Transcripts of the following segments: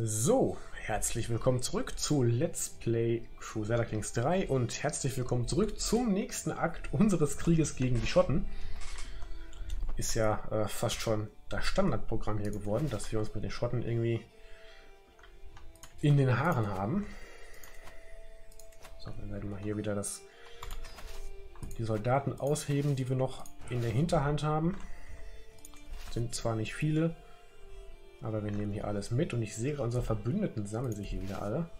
So, herzlich willkommen zurück zu Let's Play Crusader Kings 3 und herzlich willkommen zurück zum nächsten Akt unseres Krieges gegen die Schotten. Ist ja äh, fast schon das Standardprogramm hier geworden, dass wir uns mit den Schotten irgendwie in den Haaren haben. So, wir werden mal hier wieder das, die Soldaten ausheben, die wir noch in der Hinterhand haben. Sind zwar nicht viele, aber wir nehmen hier alles mit und ich sehe, unsere Verbündeten sammeln sich hier wieder alle.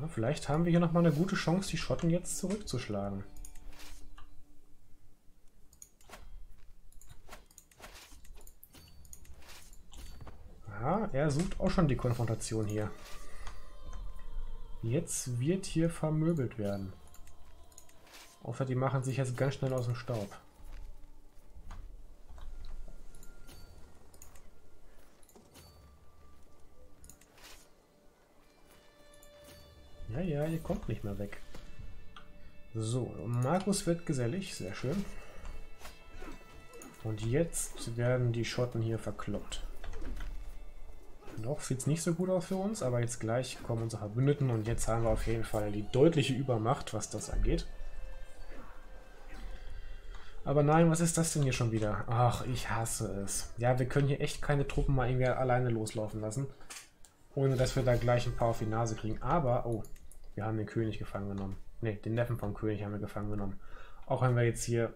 Ja, vielleicht haben wir hier nochmal eine gute Chance, die Schotten jetzt zurückzuschlagen. Aha, er sucht auch schon die Konfrontation hier. Jetzt wird hier vermöbelt werden. Außer die machen sich jetzt ganz schnell aus dem Staub. Ja, ja, ihr kommt nicht mehr weg. So, Markus wird gesellig, sehr schön. Und jetzt werden die Schotten hier verkloppt. Noch sieht es nicht so gut aus für uns, aber jetzt gleich kommen unsere Verbündeten und jetzt haben wir auf jeden Fall die deutliche Übermacht, was das angeht. Aber nein, was ist das denn hier schon wieder? Ach, ich hasse es. Ja, wir können hier echt keine Truppen mal irgendwie alleine loslaufen lassen. Ohne dass wir da gleich ein paar auf die Nase kriegen. Aber, oh, wir haben den König gefangen genommen. Ne, den Neffen vom König haben wir gefangen genommen. Auch wenn wir jetzt hier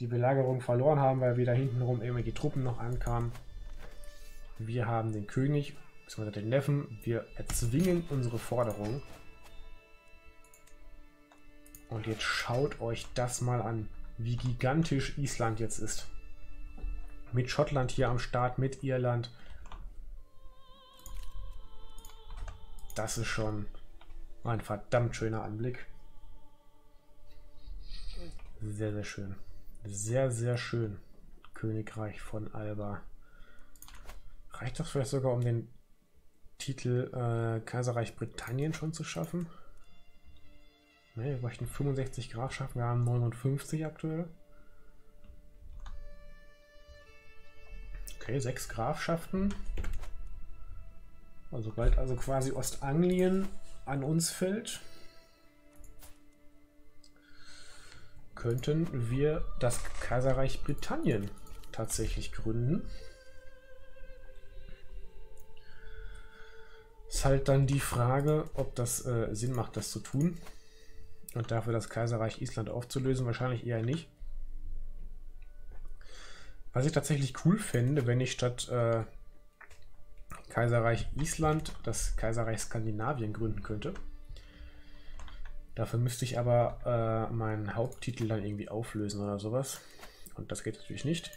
die Belagerung verloren haben, weil wieder hintenrum irgendwelche Truppen noch ankamen. Wir haben den König, beziehungsweise den Neffen. Wir erzwingen unsere Forderung. Und jetzt schaut euch das mal an, wie gigantisch Island jetzt ist. Mit Schottland hier am Start, mit Irland. Das ist schon ein verdammt schöner Anblick. Sehr, sehr schön. Sehr, sehr schön. Königreich von Alba. Reicht das vielleicht sogar, um den Titel äh, Kaiserreich Britannien schon zu schaffen? Ne, wir bräuchten 65 Grafschaften, wir haben 59 aktuell. Okay, sechs Grafschaften. Also bald also quasi Ostanglien an uns fällt, könnten wir das Kaiserreich Britannien tatsächlich gründen. Ist halt dann die Frage, ob das äh, Sinn macht, das zu tun. Und dafür das Kaiserreich Island aufzulösen, wahrscheinlich eher nicht. Was ich tatsächlich cool fände, wenn ich statt äh, Kaiserreich Island das Kaiserreich Skandinavien gründen könnte. Dafür müsste ich aber äh, meinen Haupttitel dann irgendwie auflösen oder sowas. Und das geht natürlich nicht.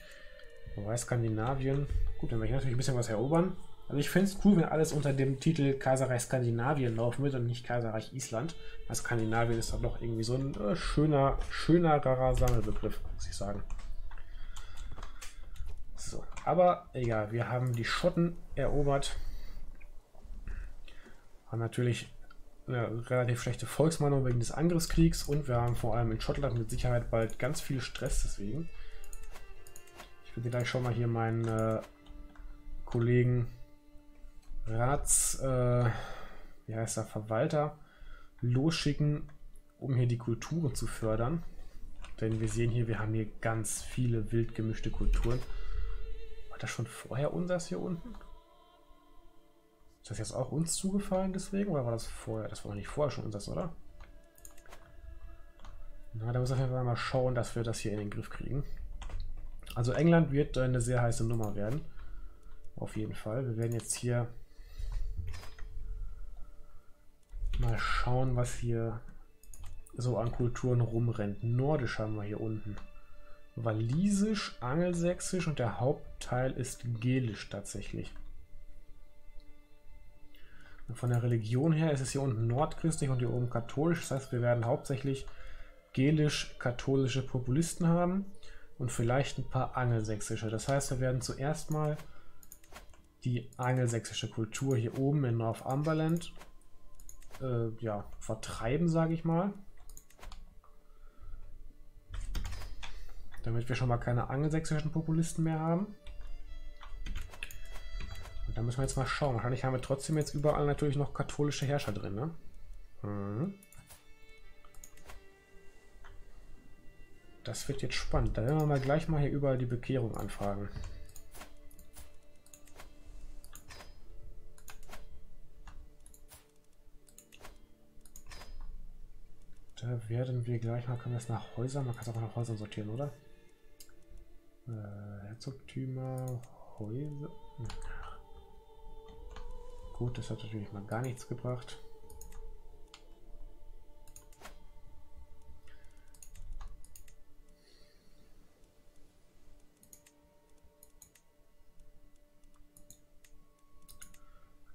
Wobei Skandinavien, gut, dann werde ich natürlich ein bisschen was erobern. Also ich finde es cool, wenn alles unter dem Titel Kaiserreich Skandinavien laufen wird und nicht Kaiserreich Island. Weil Skandinavien ist dann doch irgendwie so ein äh, schöner, schönerer Sammelbegriff, muss ich sagen. So, aber egal, wir haben die Schotten erobert. Haben natürlich eine relativ schlechte Volksmeinung wegen des Angriffskriegs und wir haben vor allem in Schottland mit Sicherheit bald ganz viel Stress deswegen. Ich würde gleich schon mal hier meinen äh, Kollegen Rats, äh, wie heißt er, Verwalter losschicken, um hier die Kulturen zu fördern. Denn wir sehen hier, wir haben hier ganz viele wild gemischte Kulturen das schon vorher unseres hier unten? Ist das jetzt auch uns zugefallen deswegen? Oder war das vorher? Das war noch nicht vorher schon unseres, oder? Na, da muss auf jeden Fall mal schauen, dass wir das hier in den Griff kriegen. Also England wird eine sehr heiße Nummer werden. Auf jeden Fall. Wir werden jetzt hier mal schauen, was hier so an Kulturen rumrennt. Nordisch haben wir hier unten. Walisisch, Angelsächsisch und der Hauptteil ist Gälisch tatsächlich. Und von der Religion her ist es hier unten nordchristlich und hier oben katholisch. Das heißt, wir werden hauptsächlich gälisch-katholische Populisten haben und vielleicht ein paar angelsächsische. Das heißt, wir werden zuerst mal die angelsächsische Kultur hier oben in Northumberland äh, ja, vertreiben, sage ich mal. Damit wir schon mal keine angelsächsischen Populisten mehr haben. Da müssen wir jetzt mal schauen. Wahrscheinlich haben wir trotzdem jetzt überall natürlich noch katholische Herrscher drin, ne? Mhm. Das wird jetzt spannend. Da werden wir mal gleich mal hier überall die Bekehrung anfragen. Da werden wir gleich mal, können wir es nach Häusern, man kann es auch nach Häusern sortieren, oder? Äh, Herzogtümer, Häuser. Gut, das hat natürlich mal gar nichts gebracht.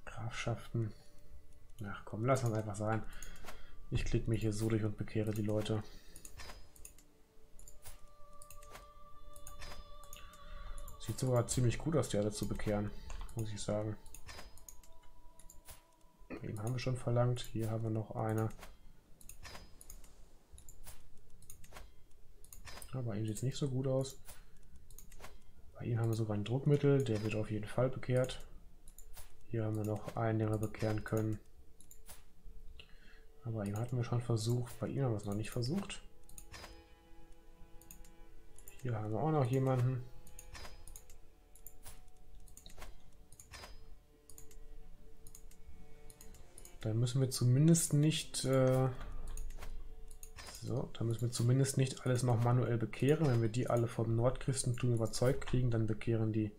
Grafschaften. Ach komm, lass uns einfach sein. Ich klicke mich hier so durch und bekehre die Leute. Sieht sogar ziemlich gut aus, die alle zu bekehren, muss ich sagen. Den haben wir schon verlangt. Hier haben wir noch eine. Aber ihm sieht es nicht so gut aus. Bei ihm haben wir sogar ein Druckmittel, der wird auf jeden Fall bekehrt. Hier haben wir noch einen, den wir bekehren können. Aber ihn hatten wir schon versucht. Bei ihm haben wir es noch nicht versucht. Hier haben wir auch noch jemanden. Dann müssen wir zumindest nicht... Äh so, dann müssen wir zumindest nicht alles noch manuell bekehren. Wenn wir die alle vom Nordchristentum überzeugt kriegen, dann bekehren die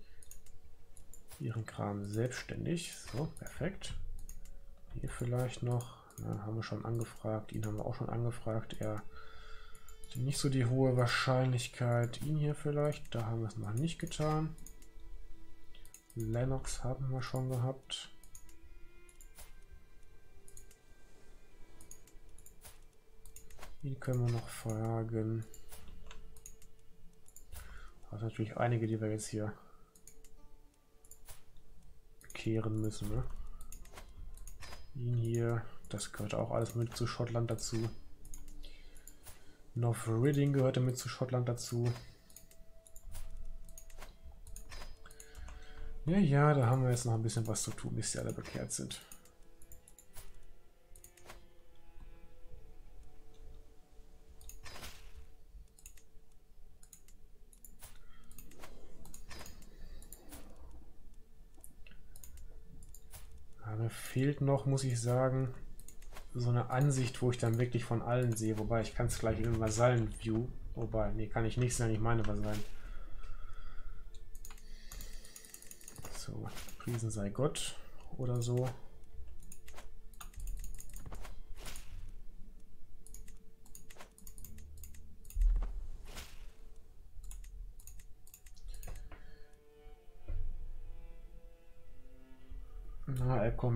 ihren Kram selbstständig. So, perfekt. Hier vielleicht noch. Na, haben wir schon angefragt. Ihn haben wir auch schon angefragt. Er hat nicht so die hohe Wahrscheinlichkeit. Ihn hier vielleicht. Da haben wir es noch nicht getan. Lennox haben wir schon gehabt. Ihn können wir noch fragen. Das natürlich einige, die wir jetzt hier kehren müssen. Ne? Ihn hier, das gehört auch alles mit zu Schottland dazu. North Reading gehörte mit zu Schottland dazu. Ja, ja, da haben wir jetzt noch ein bisschen was zu tun, bis sie alle bekehrt sind. Fehlt noch, muss ich sagen, so eine Ansicht, wo ich dann wirklich von allen sehe. Wobei ich kann es gleich in Vasallen-View. Wobei, nee, kann ich nicht sein, ich meine Vasallen. So, Priesen sei Gott oder so.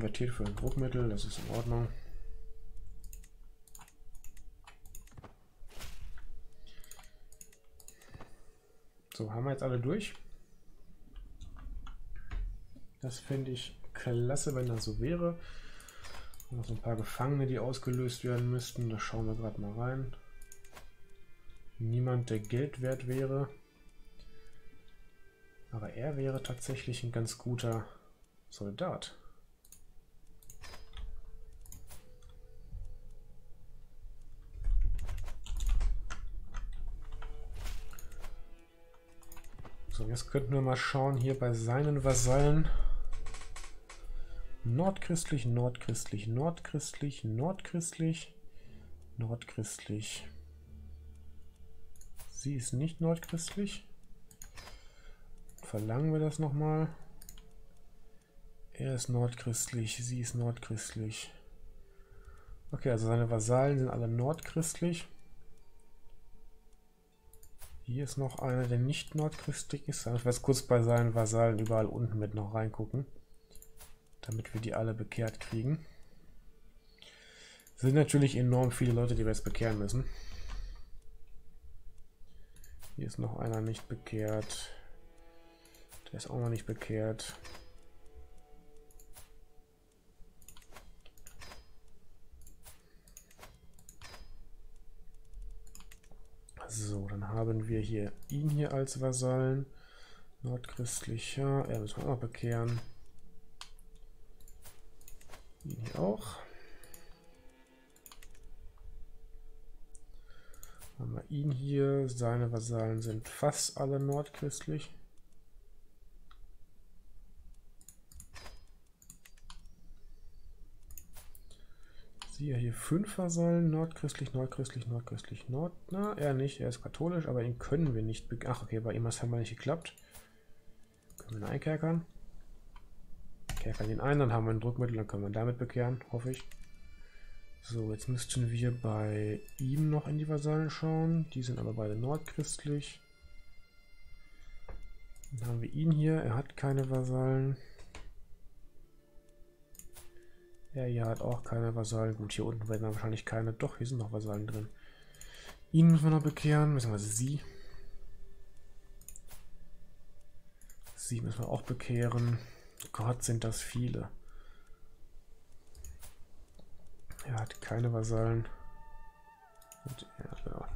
Konvertiert für ein Druckmittel, das ist in Ordnung. So, haben wir jetzt alle durch. Das finde ich klasse, wenn das so wäre. Noch so ein paar Gefangene, die ausgelöst werden müssten. Da schauen wir gerade mal rein. Niemand, der Geld wert wäre. Aber er wäre tatsächlich ein ganz guter Soldat. So, jetzt könnten wir mal schauen hier bei seinen Vasallen. Nordchristlich, nordchristlich, nordchristlich, nordchristlich, nordchristlich. Sie ist nicht nordchristlich. Verlangen wir das nochmal. Er ist nordchristlich, sie ist nordchristlich. Okay, also seine Vasallen sind alle nordchristlich. Hier ist noch einer, der nicht nordchristlich ist. Ich werde kurz bei seinen Vasallen überall unten mit noch reingucken. Damit wir die alle bekehrt kriegen. sind natürlich enorm viele Leute, die wir jetzt bekehren müssen. Hier ist noch einer nicht bekehrt. Der ist auch noch nicht bekehrt. So, dann haben wir hier ihn hier als Vasallen. Nordchristlicher. Er müssen wir auch noch bekehren. Ihn hier auch. Haben wir ihn hier. Seine Vasallen sind fast alle nordchristlich. Siehe hier fünf Vasallen, nordchristlich, nordchristlich, nordchristlich, nord... Na, er nicht, er ist katholisch, aber ihn können wir nicht... Ach, okay, bei ihm hat es nicht geklappt. Können wir ihn einkerkern. Kerkern ihn ein, dann haben wir ein Druckmittel, dann können wir damit bekehren, hoffe ich. So, jetzt müssten wir bei ihm noch in die Vasallen schauen. Die sind aber beide nordchristlich. Dann haben wir ihn hier, er hat keine Vasallen. Er hier hat auch keine Vasallen. Gut, hier unten werden wahrscheinlich keine. Doch, hier sind noch Vasallen drin. Ihn müssen wir noch bekehren, beziehungsweise sie. Sie müssen wir auch bekehren. Gott, sind das viele. Er hat keine Vasallen. Und, ja, ja.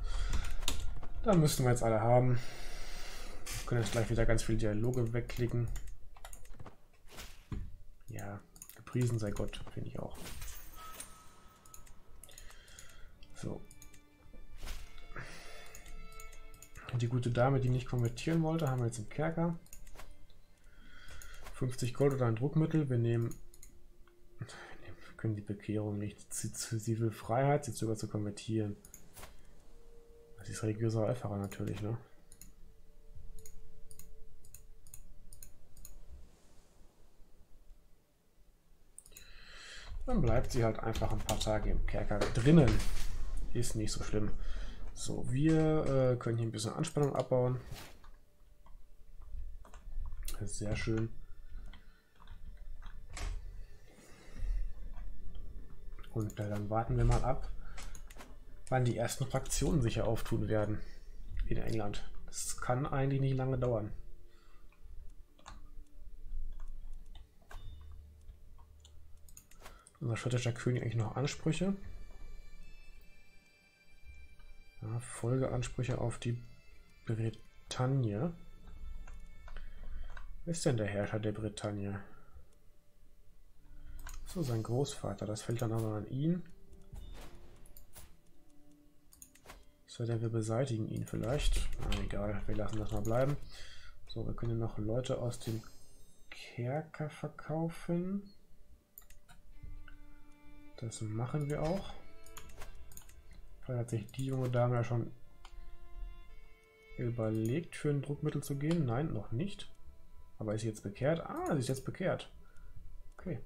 Dann müssten wir jetzt alle haben. Wir können jetzt gleich wieder ganz viele Dialoge wegklicken. Ja, gepriesen sei Gott, finde ich auch. So. Die gute Dame, die nicht konvertieren wollte, haben wir jetzt im Kerker. 50 Gold oder ein Druckmittel. Wir nehmen, wir können die Bekehrung nicht. Sie, will Freiheit, sie sogar zu konvertieren. Das ist religiöser Eiferer natürlich, ne? Bleibt sie halt einfach ein paar Tage im Kerker drinnen. Ist nicht so schlimm. So, wir äh, können hier ein bisschen Anspannung abbauen. Sehr schön. Und äh, dann warten wir mal ab, wann die ersten Fraktionen sich hier auftun werden in England. Das kann eigentlich nicht lange dauern. Unser schottischer König eigentlich noch Ansprüche? Ja, Folgeansprüche auf die Bretagne. Wer ist denn der Herrscher der Bretagne? So, sein Großvater. Das fällt dann aber an ihn. So, denn wir beseitigen ihn vielleicht. Na, egal, wir lassen das mal bleiben. So, wir können noch Leute aus dem Kerker verkaufen. Das machen wir auch. Vielleicht hat sich die junge Dame ja schon überlegt, für ein Druckmittel zu gehen. Nein, noch nicht. Aber ist sie jetzt bekehrt? Ah, sie ist jetzt bekehrt. Okay.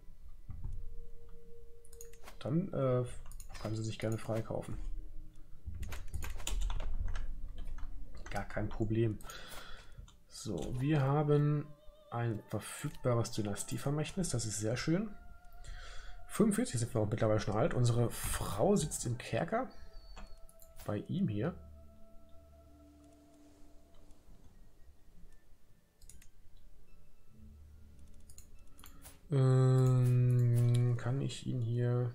Dann äh, kann sie sich gerne freikaufen. Gar kein Problem. So, wir haben ein verfügbares Dynastievermächtnis. Das ist sehr schön. 45 sind wir mittlerweile schon alt. Unsere Frau sitzt im Kerker. Bei ihm hier. Ähm, kann ich ihn hier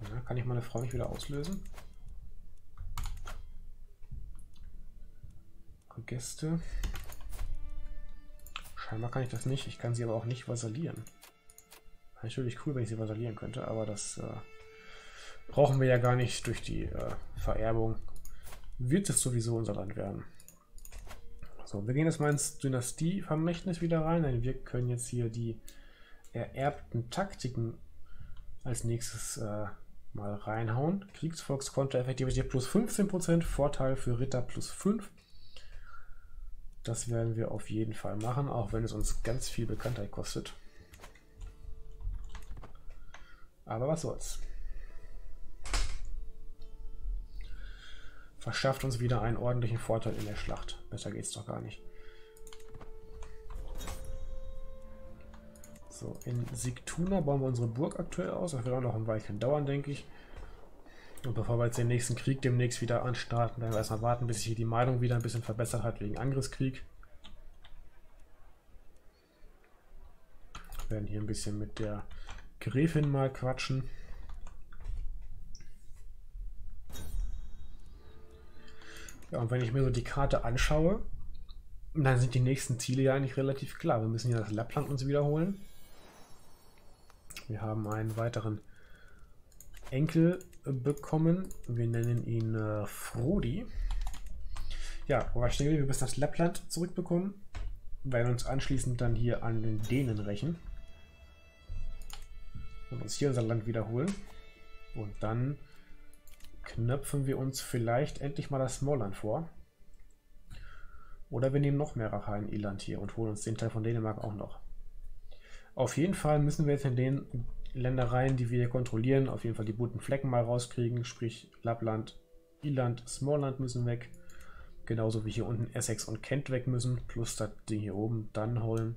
Ja, kann ich meine Frau nicht wieder auslösen? Gäste. Scheinbar kann ich das nicht. Ich kann sie aber auch nicht vasalieren. Natürlich cool, wenn ich sie vasalieren könnte, aber das äh, brauchen wir ja gar nicht. Durch die äh, Vererbung wird es sowieso unser Land werden. So, wir gehen jetzt mal ins Dynastievermächtnis wieder rein, denn wir können jetzt hier die ererbten Taktiken als nächstes äh, mal reinhauen. Kriegsvolkskonto, Effektivität plus 15%, Vorteil für Ritter plus 5. Das werden wir auf jeden Fall machen, auch wenn es uns ganz viel Bekanntheit kostet. Aber was soll's. Verschafft uns wieder einen ordentlichen Vorteil in der Schlacht. Besser geht's doch gar nicht. So, in Sigtuna bauen wir unsere Burg aktuell aus. Das wird auch noch ein Weilchen dauern, denke ich. Und bevor wir jetzt den nächsten Krieg demnächst wieder anstarten, werden wir erstmal warten, bis sich hier die Meinung wieder ein bisschen verbessert hat wegen Angriffskrieg. Wir werden hier ein bisschen mit der Gräfin mal quatschen. Ja, und wenn ich mir so die Karte anschaue, dann sind die nächsten Ziele ja eigentlich relativ klar. Wir müssen ja das Lappland uns wiederholen. Wir haben einen weiteren Enkel bekommen. Wir nennen ihn äh, Frodi. Ja, aber schnell, wir müssen das Lappland zurückbekommen. Werden uns anschließend dann hier an den Dänen rächen. Und uns hier unser Land wiederholen. Und dann knöpfen wir uns vielleicht endlich mal das Smallland vor. Oder wir nehmen noch mehr Rache in Irland hier und holen uns den Teil von Dänemark auch noch. Auf jeden Fall müssen wir jetzt in den Ländereien, die wir hier kontrollieren, auf jeden Fall die bunten Flecken mal rauskriegen. Sprich Lappland, Irland, Smallland müssen weg. Genauso wie hier unten Essex und Kent weg müssen. Plus das Ding hier oben, Dunholm.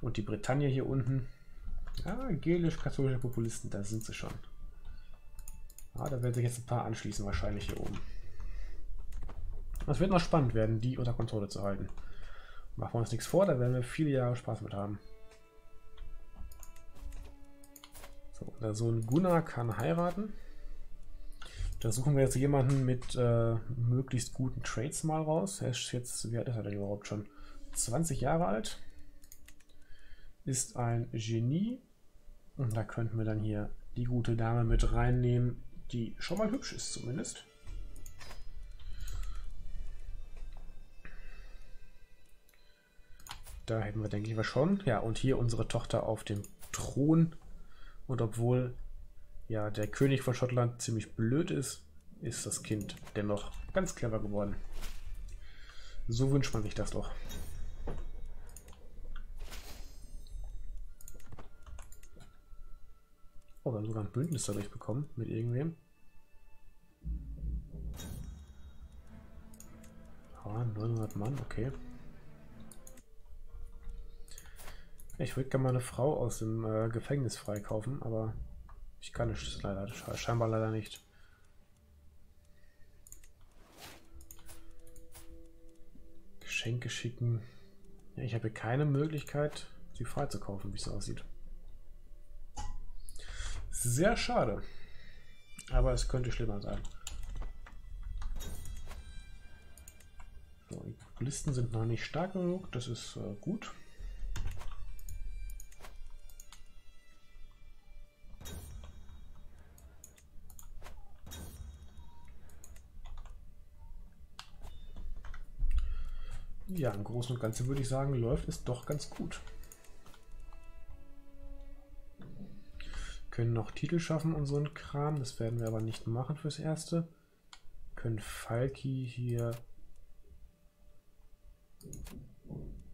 Und die Bretagne hier unten. Ja, gelisch-katholische Populisten, da sind sie schon. Ja, da werden sich jetzt ein paar anschließen, wahrscheinlich hier oben. Es wird noch spannend werden, die unter Kontrolle zu halten. Machen wir uns nichts vor, da werden wir viele Jahre Spaß mit haben. So, der Sohn Gunnar kann heiraten. Da suchen wir jetzt jemanden mit äh, möglichst guten Trades mal raus. Er ist jetzt, wie alt ist er denn überhaupt schon? 20 Jahre alt. Ist ein Genie. Und da könnten wir dann hier die gute Dame mit reinnehmen, die schon mal hübsch ist zumindest. Da hätten wir, denke ich, mal schon. Ja, und hier unsere Tochter auf dem Thron. Und obwohl ja der König von Schottland ziemlich blöd ist, ist das Kind dennoch ganz clever geworden. So wünscht man sich das doch. Oh, wir haben sogar ein Bündnis dadurch bekommen mit irgendwem. Ah, 900 Mann, okay. Ich würde gerne mal eine Frau aus dem äh, Gefängnis freikaufen, aber ich kann es leider, scheinbar leider nicht. Geschenke schicken. Ja, ich habe keine Möglichkeit, sie freizukaufen, wie es aussieht. Sehr schade. Aber es könnte schlimmer sein. So, die Listen sind noch nicht stark genug, das ist äh, gut. Ja, im Großen und Ganzen würde ich sagen, läuft es doch ganz gut. Können noch Titel schaffen und so ein Kram. Das werden wir aber nicht machen fürs Erste. Können Falki hier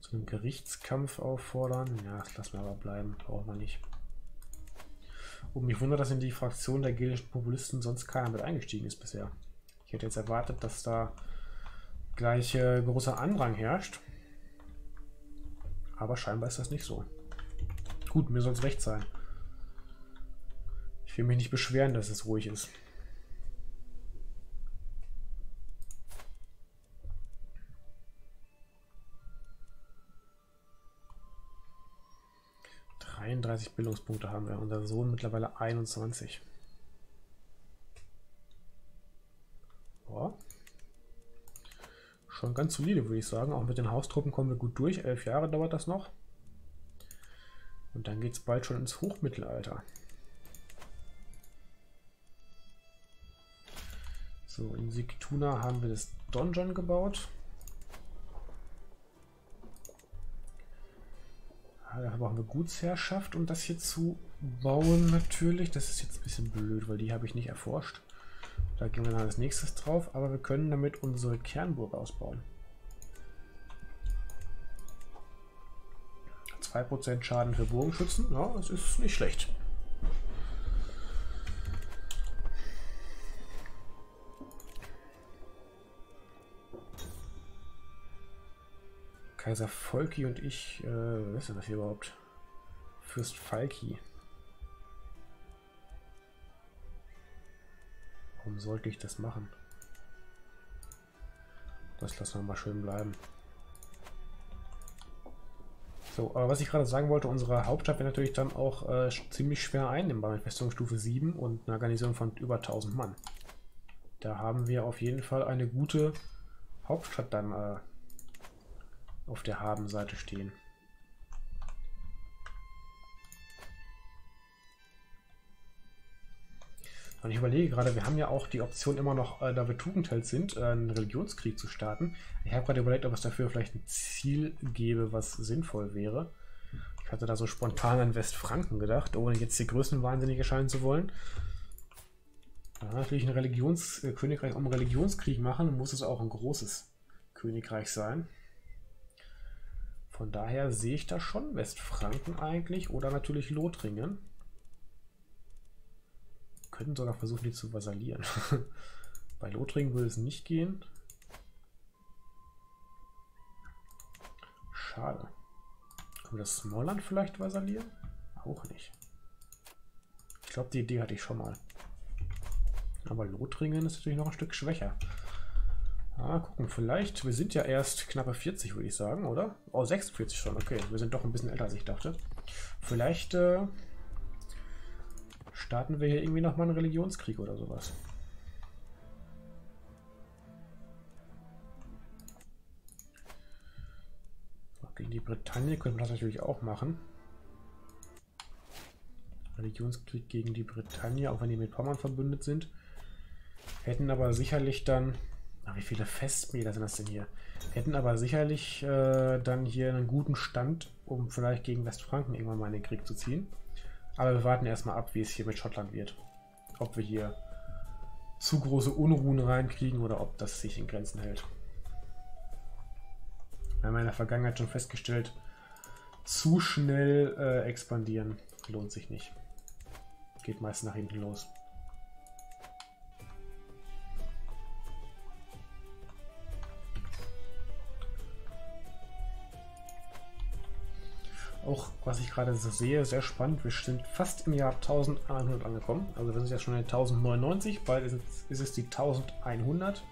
zu einem Gerichtskampf auffordern. Ja, das lassen wir aber bleiben. Brauchen wir nicht. Und mich wundert, dass in die Fraktion der gelischen Populisten sonst keiner mit eingestiegen ist bisher. Ich hätte jetzt erwartet, dass da gleich äh, großer Andrang herrscht. Aber scheinbar ist das nicht so. Gut, mir soll es recht sein. Ich will mich nicht beschweren, dass es ruhig ist. Bildungspunkte haben wir. Unser Sohn mittlerweile 21. Schon ganz solide, würde ich sagen. Auch mit den Haustruppen kommen wir gut durch. Elf Jahre dauert das noch. Und dann geht es bald schon ins Hochmittelalter. So, in Sigtuna haben wir das Donjon gebaut. Da brauchen wir Gutsherrschaft, um das hier zu bauen natürlich. Das ist jetzt ein bisschen blöd, weil die habe ich nicht erforscht. Da gehen wir dann als nächstes drauf, aber wir können damit unsere Kernburg ausbauen. 2% Schaden für Bogenschützen, ja, das ist nicht schlecht. Kaiser Volki und ich, äh, was ist das hier überhaupt? Fürst Falki. Warum sollte ich das machen? Das lassen wir mal schön bleiben. So, aber was ich gerade sagen wollte, unsere Hauptstadt wäre natürlich dann auch äh, ziemlich schwer einnehmbar mit Festungsstufe 7 und einer Garnison von über 1000 Mann. Da haben wir auf jeden Fall eine gute Hauptstadt dann äh, auf der Habenseite stehen. Und ich überlege gerade, wir haben ja auch die Option immer noch, äh, da wir Tugendheld sind, äh, einen Religionskrieg zu starten. Ich habe gerade überlegt, ob es dafür vielleicht ein Ziel gäbe, was sinnvoll wäre. Ich hatte da so spontan an Westfranken gedacht, ohne jetzt die Größen wahnsinnig erscheinen zu wollen. Ja, natürlich ein Religionskönigreich äh, um Religionskrieg machen, muss es auch ein großes Königreich sein. Von daher sehe ich da schon Westfranken eigentlich oder natürlich Lothringen könnten sogar versuchen, die zu vasallieren. Bei Lothringen würde es nicht gehen. Schade. Können wir das Smallland vielleicht vasallieren? Auch nicht. Ich glaube, die Idee hatte ich schon mal. Aber Lothringen ist natürlich noch ein Stück schwächer. Ah, gucken, vielleicht. Wir sind ja erst knappe 40, würde ich sagen, oder? Oh, 46 schon. Okay, wir sind doch ein bisschen älter, als ich dachte. Vielleicht äh, starten wir hier irgendwie nochmal einen Religionskrieg oder sowas. Gegen die Bretagne könnte man das natürlich auch machen. Religionskrieg gegen die Bretagne, auch wenn die mit Pommern verbündet sind. Hätten aber sicherlich dann... Ach, wie viele Festmäler sind das denn hier? Hätten aber sicherlich äh, dann hier einen guten Stand, um vielleicht gegen Westfranken irgendwann mal in den Krieg zu ziehen. Aber wir warten erstmal ab, wie es hier mit Schottland wird. Ob wir hier zu große Unruhen reinkriegen oder ob das sich in Grenzen hält. Wir haben in der Vergangenheit schon festgestellt, zu schnell äh, expandieren lohnt sich nicht. Geht meist nach hinten los. Auch, was ich gerade so sehe, sehr spannend. Wir sind fast im Jahr 1100 angekommen. Also wir sind jetzt schon in 1099, bald ist es die 1100.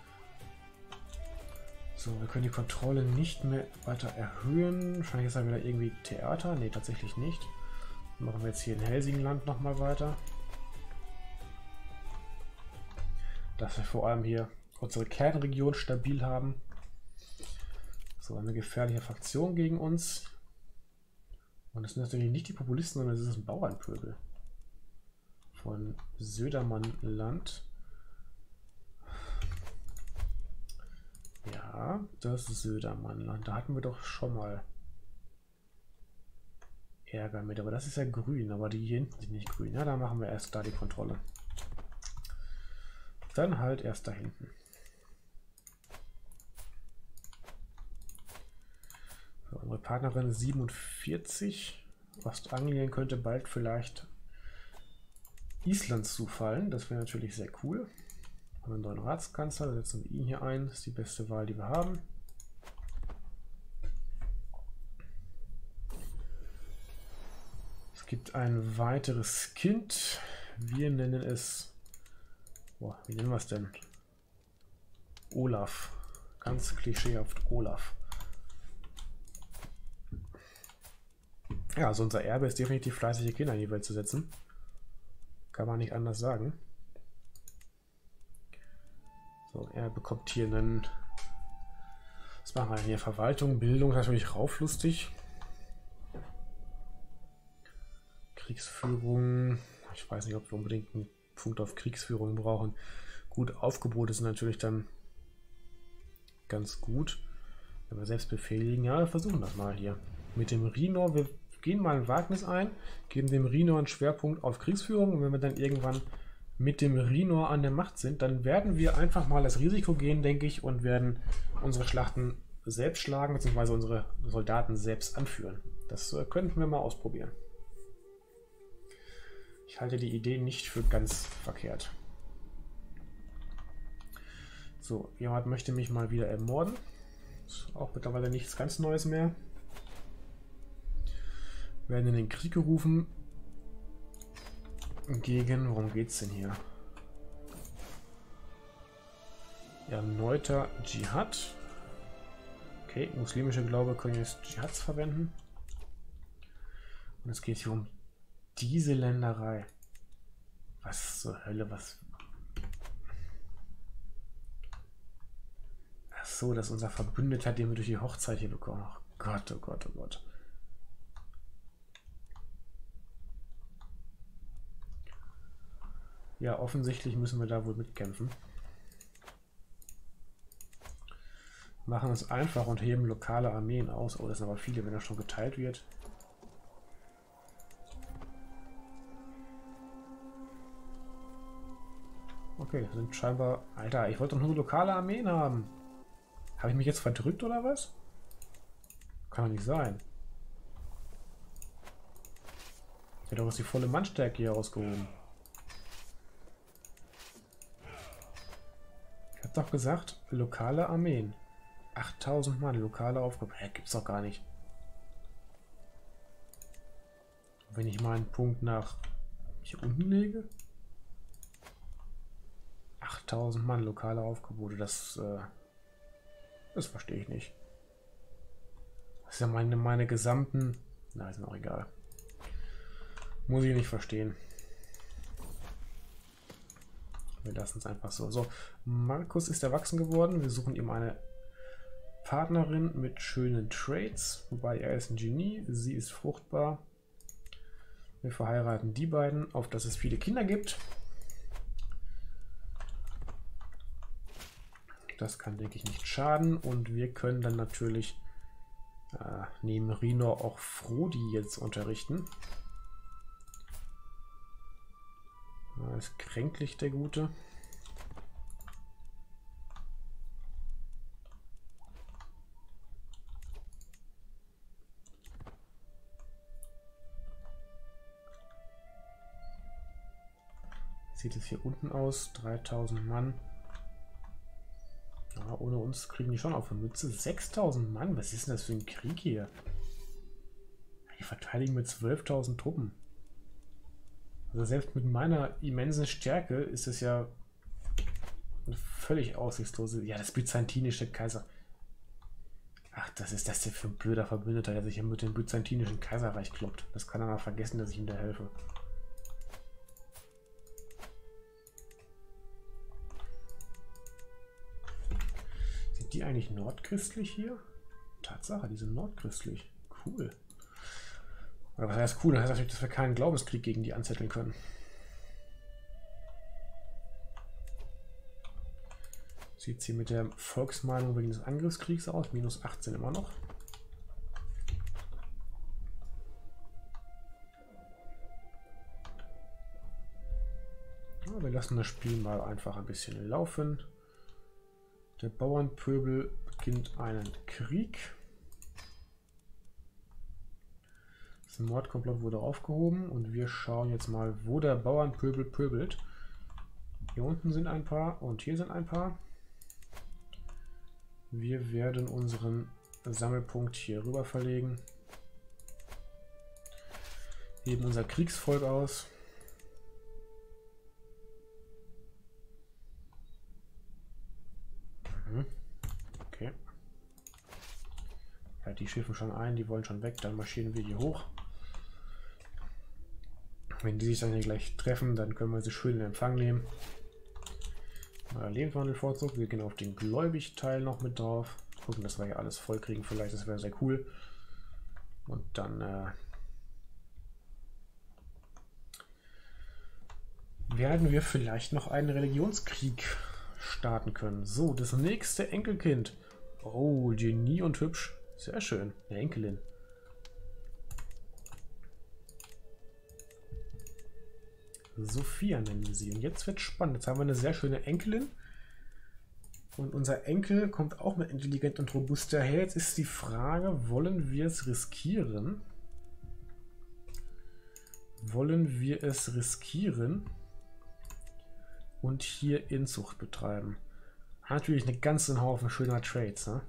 So, wir können die Kontrolle nicht mehr weiter erhöhen. Wahrscheinlich ist da wieder irgendwie Theater. Ne, tatsächlich nicht. Dann machen wir jetzt hier in Helsingland nochmal weiter. Dass wir vor allem hier unsere Kernregion stabil haben. So, eine gefährliche Fraktion gegen uns. Und das sind natürlich nicht die Populisten, sondern es ist ein Bauernpöbel. Von Södermannland. Ja, das Södermannland. Da hatten wir doch schon mal Ärger mit. Aber das ist ja grün, aber die hier hinten sind nicht grün. Ja, da machen wir erst da die Kontrolle. Dann halt erst da hinten. Unsere Partnerin 47. Ostanglien könnte bald vielleicht Island zufallen. Das wäre natürlich sehr cool. Haben wir einen neuen Ratskanzler, setzen wir ihn hier ein. Das ist die beste Wahl, die wir haben. Es gibt ein weiteres Kind. Wir nennen es. Boah, wie nennen wir es denn? Olaf. Ganz klischeehaft Olaf. Ja, also unser Erbe ist definitiv fleißige Kinder in die Welt zu setzen. Kann man nicht anders sagen. So, er bekommt hier einen. Was machen wir hier? Verwaltung, Bildung, natürlich rauflustig. Kriegsführung. Ich weiß nicht, ob wir unbedingt einen Punkt auf Kriegsführung brauchen. Gut, Aufgebote sind natürlich dann ganz gut. Wenn wir selbst befehligen, ja, versuchen das mal hier. Mit dem Rhino, wir gehen mal ein Wagnis ein, geben dem Rhino einen Schwerpunkt auf Kriegsführung und wenn wir dann irgendwann mit dem Rhino an der Macht sind, dann werden wir einfach mal das Risiko gehen, denke ich, und werden unsere Schlachten selbst schlagen, beziehungsweise unsere Soldaten selbst anführen. Das äh, könnten wir mal ausprobieren. Ich halte die Idee nicht für ganz verkehrt. So, jemand möchte mich mal wieder ermorden. Ist auch mittlerweile nichts ganz Neues mehr werden in den Krieg gerufen gegen, worum geht's denn hier? Erneuter Dschihad. Okay, muslimische Glaube können jetzt Dschihads verwenden. Und es geht hier um diese Länderei. Was zur Hölle, was... Ach so, dass unser Verbündeter, den wir durch die Hochzeit hier bekommen. Ach Gott, oh Gott, oh Gott. Ja, offensichtlich müssen wir da wohl mitkämpfen. Machen es einfach und heben lokale Armeen aus. Oh, das sind aber viele, wenn er schon geteilt wird. Okay, sind scheinbar... Alter, ich wollte doch nur lokale Armeen haben. Habe ich mich jetzt verdrückt oder was? Kann doch nicht sein. Ich hätte doch was die volle Mannstärke hier rausgehoben. Doch gesagt, lokale Armeen. 8000 Mann, lokale Aufgabe. Hä, gibt's doch gar nicht. Wenn ich meinen Punkt nach hier unten lege? 8000 Mann, lokale Aufgebote, das, äh, das verstehe ich nicht. Das ist ja meine, meine gesamten... Na, ist noch egal. Muss ich nicht verstehen. Wir lassen es einfach so. So, Markus ist erwachsen geworden. Wir suchen ihm eine Partnerin mit schönen Traits, wobei er ist ein Genie, sie ist fruchtbar. Wir verheiraten die beiden, auf dass es viele Kinder gibt. Das kann, denke ich, nicht schaden. Und wir können dann natürlich äh, neben Rino auch Frodi jetzt unterrichten. Er ist kränklich, der Gute. sieht es hier unten aus? 3000 Mann. Ja, ohne uns kriegen die schon auf eine Mütze. 6000 Mann, was ist denn das für ein Krieg hier? Die verteidigen mit 12.000 Truppen. Also selbst mit meiner immensen Stärke ist es ja eine völlig aussichtslose... Ja, das byzantinische Kaiser... Ach, das ist das hier für ein blöder Verbündeter, der sich hier mit dem byzantinischen Kaiserreich kloppt. Das kann er mal vergessen, dass ich ihm da helfe. die eigentlich nordchristlich hier? Tatsache, die sind nordchristlich. Cool. Oder was heißt cool? Das heißt natürlich, dass wir keinen Glaubenskrieg gegen die anzetteln können. Sieht sie mit der Volksmeinung wegen des Angriffskriegs aus? Minus 18 immer noch. Wir lassen das Spiel mal einfach ein bisschen laufen. Der Bauernpöbel beginnt einen Krieg. Das Mordkomplott wurde aufgehoben und wir schauen jetzt mal, wo der Bauernpöbel pöbelt. Hier unten sind ein paar und hier sind ein paar. Wir werden unseren Sammelpunkt hier rüber verlegen. Heben unser Kriegsvolk aus. Ja, die schiffen schon ein, die wollen schon weg, dann marschieren wir die hoch. Wenn die sich dann hier gleich treffen, dann können wir sie schön in Empfang nehmen. Lebenswandelvorzug, wir gehen auf den Gläubig-Teil noch mit drauf. Gucken, dass wir hier alles voll kriegen, vielleicht, das wäre sehr cool. Und dann äh, werden wir vielleicht noch einen Religionskrieg starten können. So, das nächste Enkelkind. Oh, Genie und hübsch. Sehr schön. Eine Enkelin. Sophia nennen wir sie. Und jetzt wird spannend. Jetzt haben wir eine sehr schöne Enkelin. Und unser Enkel kommt auch mit intelligent und robust daher. Jetzt ist die Frage, wollen wir es riskieren? Wollen wir es riskieren und hier Inzucht betreiben? Natürlich eine ganzen Haufen schöner Trades, ne?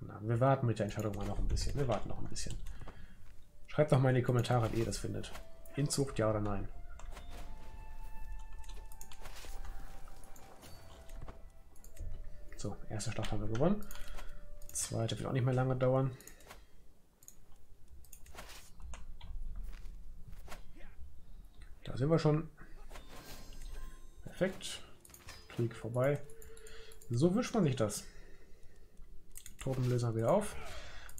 Na, wir warten mit der Entscheidung mal noch ein bisschen. Wir warten noch ein bisschen. Schreibt doch mal in die Kommentare, wie ihr das findet. Inzucht, ja oder nein. So, erste Schlacht haben wir gewonnen. Zweite wird auch nicht mehr lange dauern. Da sind wir schon. Perfekt. Krieg vorbei. So wünscht man sich das. Totenlöser wieder auf.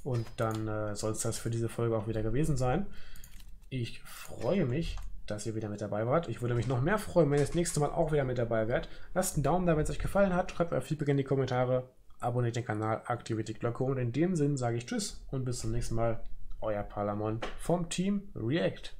Und dann äh, soll es das für diese Folge auch wieder gewesen sein. Ich freue mich, dass ihr wieder mit dabei wart. Ich würde mich noch mehr freuen, wenn ihr das nächste Mal auch wieder mit dabei wärt. Lasst einen Daumen da, wenn es euch gefallen hat. Schreibt euer Feedback in die Kommentare. Abonniert den Kanal, aktiviert die Glocke. Und in dem Sinn sage ich Tschüss und bis zum nächsten Mal. Euer Palamon vom Team React.